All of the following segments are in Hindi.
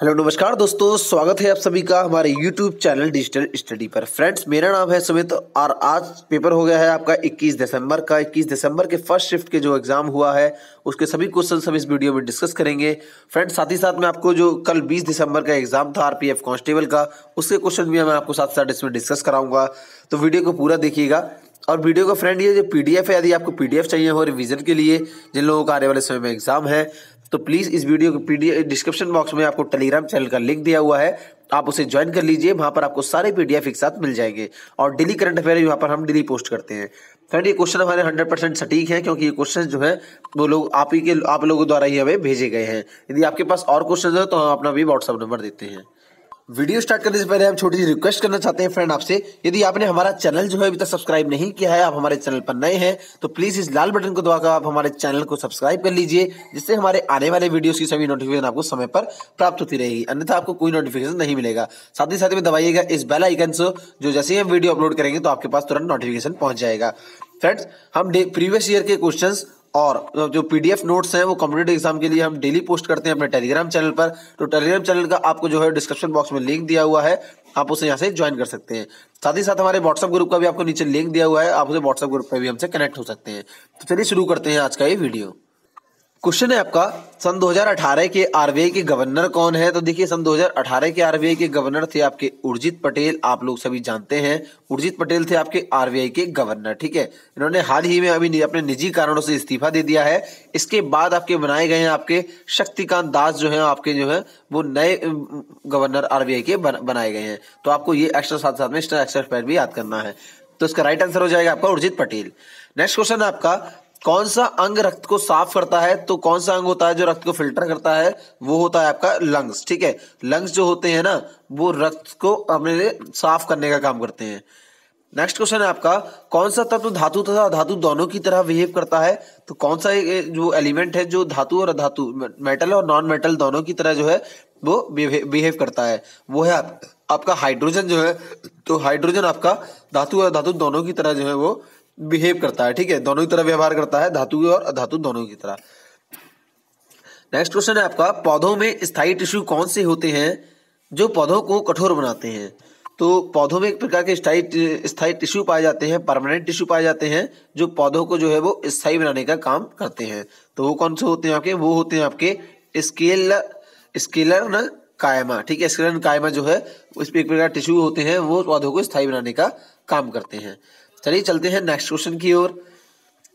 हेलो, नमस्कार दोस्तों, स्वागत है आप सभी का हमारे यूट्यूब चैनल डिजिटल स्टडी पर। फ्रेंड्स मेरा नाम है सुमित और आज पेपर हो गया है आपका 21 दिसंबर का। 21 दिसंबर के फ़र्स्ट शिफ्ट के जो एग्ज़ाम हुआ है, उसके सभी क्वेश्चन हम इस वीडियो में डिस्कस करेंगे। फ्रेंड्स साथ ही साथ में आपको जो कल 20 दिसंबर का एग्ज़ाम था आरपीएफ कांस्टेबल का, उसके क्वेश्चन भी मैं आपको साथ साथ इसमें डिस्कस कराऊँगा। तो वीडियो को पूरा देखिएगा। और वीडियो का फ्रेंड ये जो पीडीएफ है, यदि आपको पीडीएफ चाहिए हो रिवीजन के लिए, जिन लोगों का आने वाले समय में एग्ज़ाम है तो प्लीज़ इस वीडियो के पीडीएफ डिस्क्रिप्शन बॉक्स में आपको टेलीग्राम चैनल का लिंक दिया हुआ है। आप उसे ज्वाइन कर लीजिए, वहाँ पर आपको सारे पीडीएफ एक साथ मिल जाएँगे। और डेली करंट अफेयर यहाँ पर हम डेली पोस्ट करते हैं। फ्रेंड ये क्वेश्चन हमारे हंड्रेड परसेंट सटीक है, क्योंकि ये क्वेश्चन जो है, वो लोग आप ही के, आप लोगों द्वारा ही हमें भेजे गए हैं। यदि आपके पास और क्वेश्चन है तो हम अपना भी व्हाट्सअप नंबर देते हैं। वीडियो स्टार्ट करने से पहले हम छोटी सी रिक्वेस्ट करना चाहते हैं, फ्रेंड, आपसे। यदि आपने हमारा चैनल जो है अभी तक सब्सक्राइब नहीं किया है, आप हमारे चैनल पर नए हैं तो प्लीज़ इस लाल बटन को दबाकर आप हमारे चैनल को सब्सक्राइब कर लीजिए, जिससे हमारे आने वाले वीडियो की सभी नोटिफिकेशन आपको समय पर प्राप्त होती रहेगी। अन्यथा आपको कोई नोटिफिकेशन नहीं मिलेगा। साथ ही साथ में दबाइएगा इस बेल आइकन से, जो जैसे ही हम वीडियो अपलोड करेंगे तो आपके पास तुरंत नोटिफिकेशन पहुँच जाएगा। फ्रेंड्स हम प्रीवियस ईयर के क्वेश्चंस और जो पीडीएफ नोट्स हैं, वो कॉम्पिटेटिव एग्ज़ाम के लिए हम डेली पोस्ट करते हैं अपने टेलीग्राम चैनल पर। तो टेलीग्राम चैनल का आपको जो है डिस्क्रिप्शन बॉक्स में लिंक दिया हुआ है। आप उसे यहाँ से ज्वाइन कर सकते हैं। साथ ही साथ हमारे व्हाट्सएप ग्रुप का भी आपको नीचे लिंक दिया हुआ है। आप उसे व्हाट्सएप ग्रुप पर भी हमसे कनेक्ट हो सकते हैं। तो चलिए शुरू करते हैं आज का ये वीडियो क्वेश्चन है आपका, सन 2018 के आरबीआई के गवर्नर कौन है? तो देखिए, सन 2018 के आरबीआई के गवर्नर थे आपके उर्जित पटेल, आप लोग सभी जानते हैं। उर्जित पटेल थे आपके आरबीआई के गवर्नर, ठीक है? इन्होंने हाल ही में अभी अपने निजी कारणों से इस्तीफा दे दिया है। इसके बाद आपके बनाए गए हैं आपके शक्तिकांत दास जो है, आपके जो है, वो नए गवर्नर आरबीआई के बनाए गए हैं। तो आपको ये एक्स्ट्रा साथ साथ में एक्स्ट्रा भी याद करना है। तो इसका राइट आंसर हो जाएगा आपका उर्जित पटेल। नेक्स्ट क्वेश्चन है आपका कौन सा अंग रक्त को साफ़ करता है? तो कौन सा अंग होता है जो रक्त को फ़िल्टर करता है? वो होता है आपका लंग्स ठीक है? लंग्स जो होते हैं ना वो रक्त को अपने साफ़ करने का काम करते हैं। नेक्स्ट क्वेश्चन है आपका कौन सा तत्व धातु तथा धातु दोनों की तरह बिहेव करता है? तो कौन सा जो एलिमेंट है जो धातु और धातु मेटल और नॉन मेटल दोनों की तरह जो है वो बिहेव करता है। वो है आप, आपका हाइड्रोजन जो है तो हाइड्रोजन आपका धातु और धातु दोनों की तरह जो है वो बिहेव करता है, ठीक है? दोनों की तरह व्यवहार करता है, धातु और अधातु दोनों की तरह। नेक्स्ट क्वेश्चन है आपका, पौधों में स्थायी टिश्यू कौन से होते हैं जो पौधों को कठोर बनाते हैं? तो पौधों में एक प्रकार के स्थायी स्थायी टिश्यू पाए जाते हैं परमानेंट टिश्यू पाए जाते हैं, जो पौधों को जो है वो स्थायी बनाने का काम करते हैं। तो वो कौन से होते हैं आपके? वो होते हैं आपके स्केल स्केलर कायमा, ठीक है? स्केलर कायमा जो है, उस पर एक प्रकार टिश्यू होते हैं, वो पौधों को स्थायी बनाने का काम करते हैं। चलिए चलते हैं नेक्स्ट क्वेश्चन की ओर।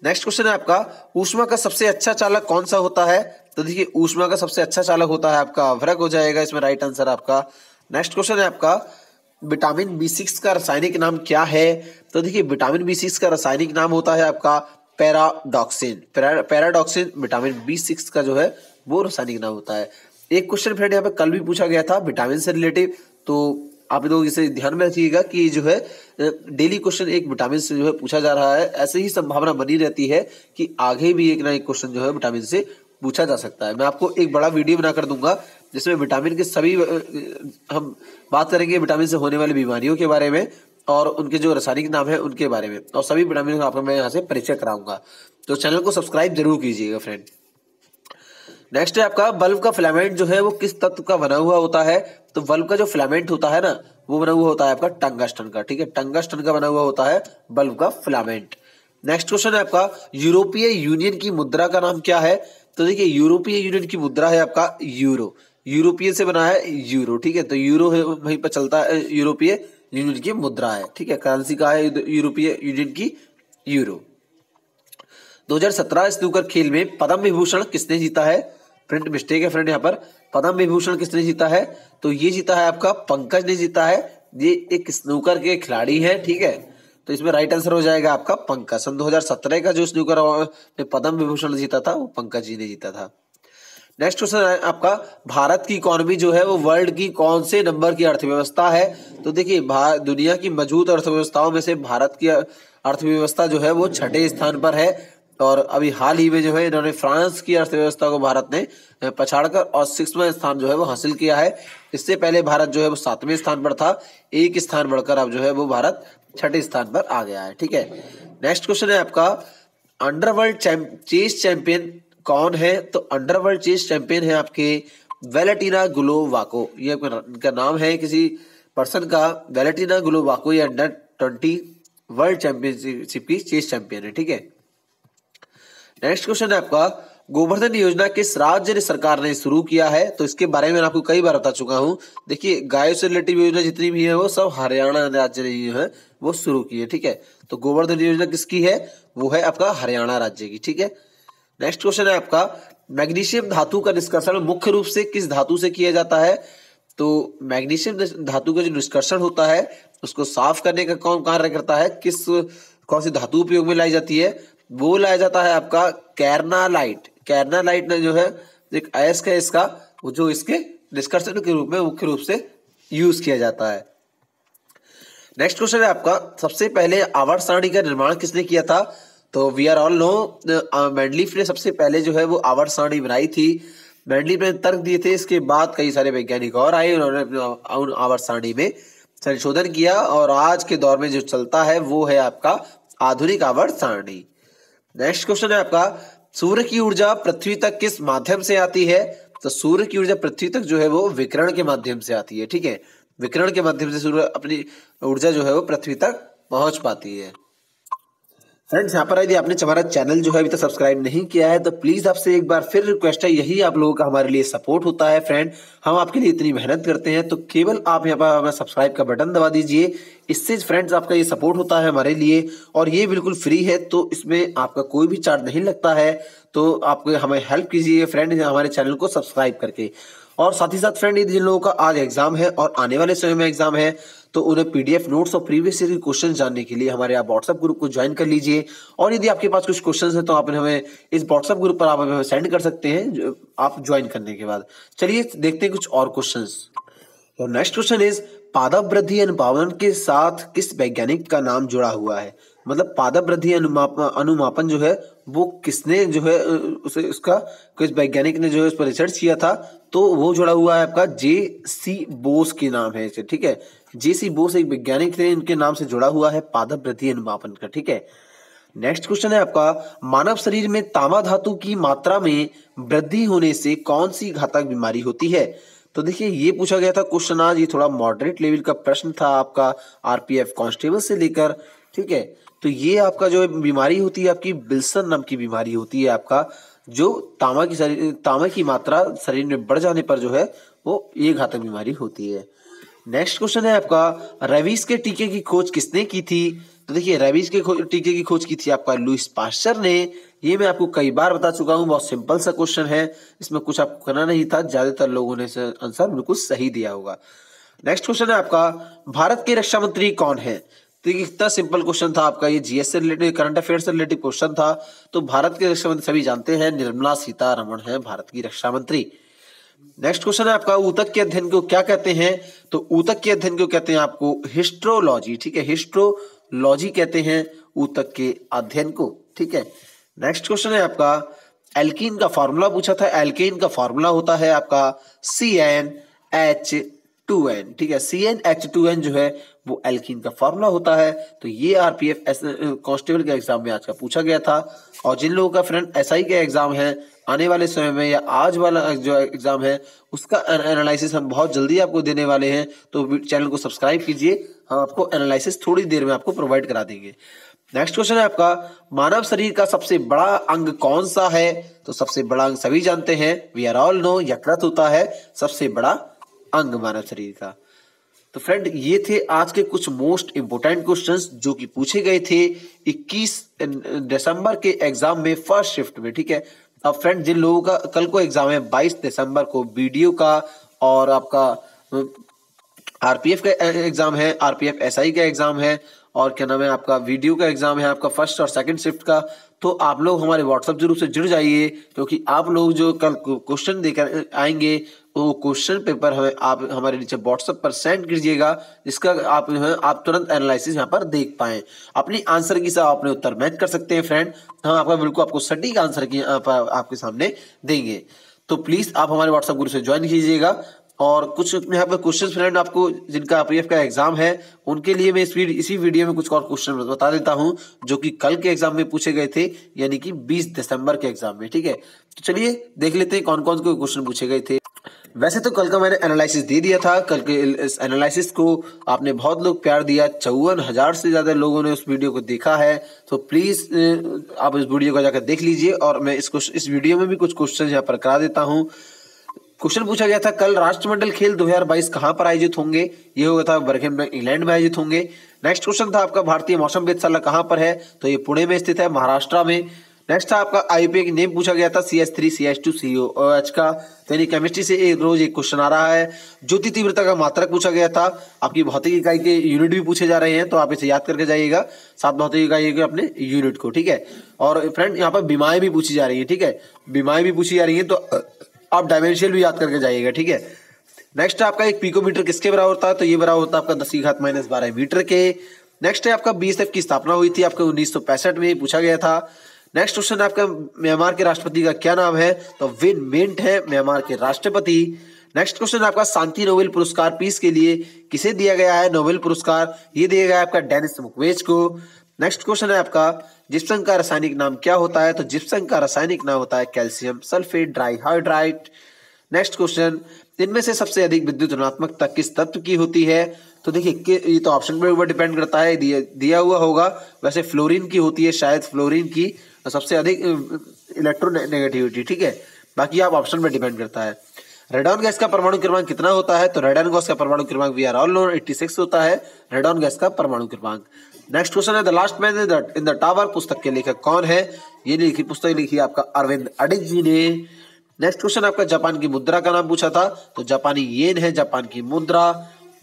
नेक्स्ट क्वेश्चन है आपका, ऊष्मा का सबसे अच्छा चालक कौन सा होता है? तो देखिए, ऊष्मा का सबसे अच्छा चालक होता है आपका अभ्रक हो जाएगा, इसमें राइट आंसर आपका। नेक्स्ट क्वेश्चन है आपका विटामिन बी सिक्स का रासायनिक नाम क्या है? तो देखिए विटामिन बी सिक्स का रासायनिक नाम होता है आपका pyridoxine pyridoxine vitamin B six का जो है, वो रासायनिक नाम होता है। एक क्वेश्चन फ्रेंड यहाँ पे कल भी पूछा गया था विटामिन से रिलेटिव तो आप लोग इसे ध्यान में रखिएगा कि जो है डेली क्वेश्चन एक विटामिन से जो है पूछा जा रहा है। ऐसे ही संभावना बनी रहती है कि आगे भी एक ना एक क्वेश्चन जो है विटामिन से पूछा जा सकता है। मैं आपको एक बड़ा वीडियो बना कर दूँगा, जिसमें विटामिन के सभी हम बात करेंगे विटामिन से होने वाली बीमारियों के बारे में और उनके जो रासायनिक नाम है उनके बारे में। और सभी विटामिन का आपको मैं यहाँ से परिचय कराऊँगा। तो चैनल को सब्सक्राइब ज़रूर कीजिएगा फ्रेंड नेक्स्ट है आपका, बल्ब का फिलामेंट जो है वो किस तत्व का बना हुआ होता है? तो बल्ब का जो फिलामेंट होता है ना, वो बना हुआ होता है आपका टंगस्टन का, ठीक है? टंगस्टन का बना हुआ होता है बल्ब का फिलामेंट नेक्स्ट क्वेश्चन है आपका, यूरोपीय यूनियन की मुद्रा का नाम क्या है? तो देखिए, यूरोपीय यूनियन की मुद्रा है आपका यूरो। यूरोपीय से बना है यूरो, ठीक है? तो यूरो वहीं पर चलता है, यूरोपीय यूनियन की मुद्रा है, ठीक है? करेंसी का है यूरोपीय यूनियन की यूरो। 2017 स्नूकर खेल में पद्म विभूषण किसने जीता है? प्रिंट मिस्टेक है फ्रेंड यहाँ पर पद्म विभूषण किसने जीता है? तो ये जीता है आपका, पंकज ने जीता है। ये एक स्नूकर के खिलाड़ी है, ठीक है? तो इसमें राइट आंसर हो जाएगा आपका पंकज। सन 2017 का जो स्नूकर में पद्म विभूषण जीता था, वो पंकज जी ने जीता था। नेक्स्ट क्वेश्चन है आपका, भारत की इकोनॉमी जो है, वो वर्ल्ड की कौन से नंबर की अर्थव्यवस्था है? तो देखिए दुनिया की मज़बूत अर्थव्यवस्थाओं में से भारत की अर्थव्यवस्था जो है, वो छठे स्थान पर है। और अभी हाल ही में जो है इन्होंने फ्रांस की अर्थव्यवस्था को भारत ने पछाड़कर और सिक्सवा स्थान जो है वो हासिल किया है। इससे पहले भारत जो है वो सातवें स्थान पर था, एक स्थान बढ़कर अब जो है वो भारत छठे स्थान पर आ गया है, ठीक है? नेक्स्ट क्वेश्चन है आपका अंडरवर्ल्ड चेस चैंपियन कौन है? तो अंडरवर्ल्ड चेस चैंपियन है आपके वेलेटिना गुलोवाको ये इनका नाम है किसी पर्सन का वेलेटिना गुलोवाको ये अंडर ट्वेंटी वर्ल्ड चैंपियनशिप की चेस चैंपियन है, ठीक है? नेक्स्ट क्वेश्चन है आपका, गोवर्धन योजना किस राज्य सरकार ने शुरू किया है? तो इसके बारे में आपको कई बार बता चुका हूँ। देखिए, गायों से रिलेटिव योजना जितनी भी है, वो सब हरियाणा राज्य ने है वो शुरू की है, ठीक है? तो गोवर्धन योजना किसकी है? वो है आपका हरियाणा राज्य की, ठीक है? नेक्स्ट क्वेश्चन है आपका, मैग्नीशियम धातु का निष्कर्षण मुख्य रूप से किस धातु से किया जाता है? तो मैग्नीशियम धातु का जो निष्कर्षण होता है, उसको साफ़ करने का कौन कार्य करता है? किस, कौन सी धातु उपयोग में लाई जाती है? वो लाया जाता है आपका कैरनालाइट कैरनालाइट ने जो है, एक अयस्क है इसका जो इसके निष्कर्षण के रूप में मुख्य रूप से यूज़ किया जाता है। नेक्स्ट क्वेश्चन है आपका, सबसे पहले आवर्त सारणी का निर्माण किसने किया था? तो we are all know Mendeleev ने सबसे पहले जो है वो आवर्त सारणी बनाई थी। मैंडलीफ ने तर्क दिए थे, इसके बाद कई सारे वैज्ञानिक और आए, उन्होंने आवर्त सारणी में संशोधन किया और आज के दौर में जो चलता है, वो है आपका आधुनिक आवर्त सारणी। नेक्स्ट क्वेश्चन है आपका, सूर्य की ऊर्जा पृथ्वी तक किस माध्यम से आती है? तो सूर्य की ऊर्जा पृथ्वी तक जो है वो विकरण के माध्यम से आती है, ठीक है? विकरण के माध्यम से सूर्य अपनी ऊर्जा जो है वो पृथ्वी तक पहुँच पाती है। फ्रेंड्स यहाँ पर यदि आपने हमारा चैनल जो है अभी तक सब्सक्राइब नहीं किया है तो प्लीज़ आपसे एक बार फिर रिक्वेस्ट है, यही आप लोगों का हमारे लिए सपोर्ट होता है फ्रेंड हम आपके लिए इतनी मेहनत करते हैं तो केवल आप यहाँ पर हमें सब्सक्राइब का बटन दबा दीजिए। इससे फ्रेंड्स आपका ये सपोर्ट होता है हमारे लिए, और ये बिल्कुल फ्री है तो इसमें आपका कोई भी चार्ज नहीं लगता है तो आप हमें हेल्प कीजिए फ्रेंड हमारे चैनल को सब्सक्राइब करके। और साथ ही साथ फ्रेंड जिन लोगों का आज एग्ज़ाम है, और आने वाले समय में एग्ज़ाम है तो उन्हें पीडीएफ नोट्स और प्रीवियस ईयर के क्वेश्चन जानने के लिए हमारे आप व्हाट्सएप ग्रुप को ज्वाइन कर लीजिए। और यदि आपके पास कुछ क्वेश्चन है तो आप हमें इस व्हाट्सएप ग्रुप पर आप हमें सेंड कर सकते हैं आप ज्वाइन करने के बाद। चलिए, देखते हैं कुछ और क्वेश्चन और नेक्स्ट क्वेश्चन इज़ पादप वृद्धि अनुपावन के साथ किस वैज्ञानिक का नाम जुड़ा हुआ है? मतलब पादप वृद्धि अनुमापन जो है, वो किसने जो है उसे, उसका, किस वैज्ञानिक ने जो है, उस पर रिसर्च किया था? तो वो जुड़ा हुआ है आपका जे सी बोस के नाम है ठीक है? जे सी बोस एक वैज्ञानिक थे, इनके नाम से जुड़ा हुआ है पादप वृद्धि अनुमापन का, ठीक है? नेक्स्ट क्वेश्चन है आपका, मानव शरीर में तामा धातु की मात्रा में वृद्धि होने से कौन सी घातक बीमारी होती है? तो देखिए, ये पूछा गया था क्वेश्चन आज, ये थोड़ा मॉडरेट लेवल का प्रश्न था आपका आरपीएफ कांस्टेबल से लेकर, ठीक है? तो ये आपका जो बीमारी होती है, आपकी बिल्सन नाम की बीमारी होती है आपका, जो तामा की शरीर तामा की मात्रा शरीर में बढ़ जाने पर जो है, वो ये घातक बीमारी होती है। नेक्स्ट क्वेश्चन है आपका रवीस के टीके की खोज किसने की थी? तो देखिए रवीस के टीके की खोज की थी आपका लुइस पास्चर ने। ये मैं आपको कई बार बता चुका हूँ, बहुत सिंपल सा क्वेश्चन है। इसमें कुछ आपको करना नहीं था, ज़्यादातर लोगों ने आंसर बिल्कुल सही दिया होगा। नेक्स्ट क्वेश्चन है आपका, भारत के रक्षा मंत्री कौन है? तो इतना सिंपल क्वेश्चन था आपका, ये जीएस से रिलेटेड करंट अफेयर से रिलेटेड क्वेश्चन था। तो भारत के रक्षा मंत्री सभी जानते हैं, निर्मला सीतारमण है भारत की रक्षा मंत्री नेक्स्ट क्वेश्चन है आपका, ऊतक के अध्ययन को क्या कहते हैं? तो ऊतक के अध्ययन को कहते हैं आपको हिस्ट्रोलॉजी ठीक है? हिस्ट्रोलॉजी कहते हैं ऊतक के अध्ययन को, ठीक है? नेक्स्ट क्वेश्चन है आपका एल्किन का फॉर्मूला पूछा था। एल्केन का फॉर्मूला होता है आपका C N H two N ठीक है? C N H two N जो है, वो एल्कीन का फॉर्मूला होता है। तो ये आरपीएफ कांस्टेबल के एग्ज़ाम में आज का पूछा गया था। और जिन लोगों का फ्रेंड एस आई का एग्ज़ाम है, आने वाले समय में या आज वाला जो एग्ज़ाम है, उसका एनालिसिस हम बहुत जल्दी आपको देने वाले हैं। तो चैनल को सब्सक्राइब कीजिए। हम आपको एनालिसिस थोड़ी देर में आपको प्रोवाइड करा देंगे। नेक्स्ट क्वेश्चन है आपका, मानव शरीर का सबसे बड़ा अंग कौन सा है? तो सबसे बड़ा अंग सभी जानते हैं। वी आर ऑल नो यकृत होता है। सबसे बड़ा अंग मानव शरीर का। तो फ्रेंड ये थे आज के कुछ मोस्ट इंपोर्टेंट क्वेश्चंस जो कि पूछे गए थे 21 दिसंबर के एग्ज़ाम में फ़र्स्ट शिफ्ट में, ठीक है? अब फ्रेंड जिन लोगों का कल को एग्ज़ाम है 22 दिसंबर को वीडियो का और आपका आरपीएफ का एग्ज़ाम है आरपीएफ एसआई का एग्ज़ाम है और क्या नाम है आपका वीडियो का एग्ज़ाम है आपका फ़र्स्ट और सेकंड शिफ्ट का। तो आप लोग हमारे व्हाट्सएप ज़रूर से जुड़ जाइए, क्योंकि आप लोग जो कल क्वेश्चन देकर आएँगे वो क्वेश्चन पेपर हमें आप हमारे नीचे व्हाट्सएप पर सेंड कीजिएगा जिसका आप जो है आप तुरंत एनालिसिस यहाँ पर देख पाए। अपनी आंसर की साथ अपने उत्तर मैच कर सकते हैं फ्रेंड हम आपका बिल्कुल आपको सटीक आंसर की आप, आपके सामने देंगे। तो प्लीज़ आप हमारे व्हाट्सएप ग्रुप से ज्वाइन कीजिएगा। और कुछ यहाँ पर क्वेश्चन फ्रेंड आपको जिनका आरपीएफ का एग्ज़ाम है उनके लिए मैं इस इसी वीडियो में कुछ और क्वेश्चन बता देता हूँ जो कि कल के एग्ज़ाम में पूछे गए थे यानी कि 20 दिसंबर के एग्ज़ाम में ठीक है? तो चलिए देख लेते हैं कौन कौन से क्वेश्चन पूछे गए थे। वैसे तो कल का मैंने एनालिसिस दे दिया था, कल के इस एनालिसिस को आपने बहुत लोग प्यार दिया, चौवन हज़ार से ज़्यादा लोगों ने उस वीडियो को देखा है तो प्लीज़ आप इस वीडियो को जाकर देख लीजिए और मैं इसको इस वीडियो में भी कुछ क्वेश्चन यहाँ पर करा देता हूँ। क्वेश्चन पूछा गया था, कल राष्ट्रमंडल खेल 2022 कहाँ पर आयोजित होंगे? ये होगा था बर्गेन इंग्लैंड में आयोजित होंगे। नेक्स्ट क्वेश्चन था आपका, भारतीय मौसम वेधशाला कहाँ पर है? तो ये पुणे में स्थित है, महाराष्ट्र में। नेक्स्ट था आपका आईपीए की नेम पूछा गया था C S three C S two C O H का। तो यानी केमिस्ट्री से एक रोज एक क्वेश्चन आ रहा है। ज्योति तीव्रता का मात्रक पूछा गया था। आपकी भौतिक इकाई के यूनिट भी पूछे जा रहे हैं तो आप इसे याद करके जाइएगा। सात भौतिक इकाई के अपने यूनिट को, ठीक है? और फ्रेंड यहाँ पर बीमाएँ भी पूछी जा रही है, ठीक है? बीमाएँ भी पूछी जा रही है तो आप डायमेंशियल भी याद करके जाइएगा, ठीक है? नेक्स्ट आपका एक पीकोमीटर किसके बराबर होता है? तो ये बराबर होता है आपका दस की घात माइनस बारह मीटर के। नेक्स्ट है आपका बीएसएफ की स्थापना हुई थी, आपका उन्नीस में पूछा गया था। नेक्स्ट क्वेश्चन आपका म्यांमार के राष्ट्रपति का क्या नाम है? तो विन मिंट है म्यांमार के राष्ट्रपति। नेक्स्ट क्वेश्चन आपका शांति नोबेल पुरस्कार पीस के लिए किसे दिया गया है? नोबेल पुरस्कार ये दिया गया है आपका डेनिस मुकवेज को। नेक्स्ट क्वेश्चन है आपका जिप्सम का रासायनिक नाम क्या होता है? तो जिप्सम का रासायनिक नाम होता है calcium sulphate dihydrate next question इनमें से सबसे अधिक विद्युत ऋणात्मकता किस तत्व की होती है? तो देखिए ये तो ऑप्शन पर ऊपर डिपेंड करता है दिया, दिया हुआ होगा। वैसे फ्लोरीन की होती है शायद फ्लोरीन की। सबसे अधिक इलेक्ट्रोनेगेटिविटी ठीक है? बाकी आप ऑप्शन पर डिपेंड करता है। रेडॉन गैस का परमाणु क्रमांक कितना होता है? तो रेडॉन गैस का परमाणु क्रमांक वी आर ऑल नो 86 होता है रेडॉन गैस का परमाणु क्रमांक। नेक्स्ट क्वेश्चन है the last man in the tower पुस्तक के लेखक कौन है? ये लिखी, पुस्तक लिखी आपका अरविंद अडिग जी ने। नेक्स्ट क्वेश्चन आपका जापान की मुद्रा का नाम पूछा था तो जापानी येन है, जापान की मुद्रा।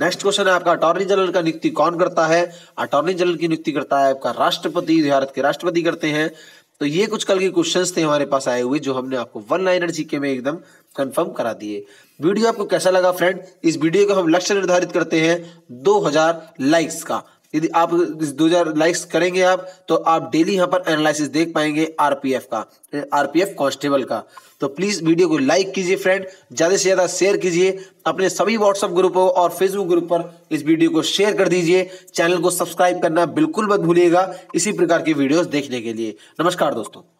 नेक्स्ट क्वेश्चन है, आपका अटॉर्नी जनरल का नियुक्ति कौन करता है? अटॉर्नी जनरल की नियुक्ति करता है आपका राष्ट्रपति, भारत के राष्ट्रपति करते हैं। तो ये कुछ कल के क्वेश्चंस थे हमारे पास आए हुए, जो हमने आपको वन लाइनर जीके में एकदम कंफर्म करा दिए। वीडियो आपको कैसा लगा फ्रेंड इस वीडियो को हम लक्ष्य निर्धारित करते हैं 2000 लाइक्स का। यदि आप दो हज़ार लाइक्स करेंगे आप तो आप डेली यहाँ पर एनालिसिस देख पाएँगे आरपीएफ का आरपीएफ कांस्टेबल का। तो प्लीज़ वीडियो को लाइक कीजिए फ्रेंड ज़्यादा से ज़्यादा शेयर कीजिए, अपने सभी व्हाट्सएप ग्रुपों और फेसबुक ग्रुप पर इस वीडियो को शेयर कर दीजिए। चैनल को सब्सक्राइब करना बिल्कुल मत भूलिएगा, इसी प्रकार की वीडियोस देखने के लिए। नमस्कार दोस्तों।